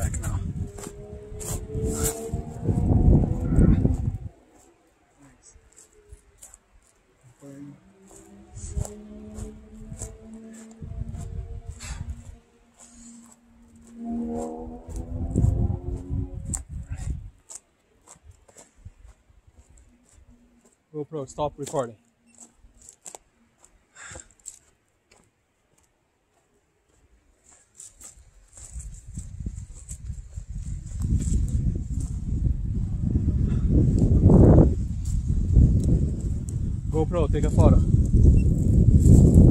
back now. GoPro, stop recording. GoPro, take a photo.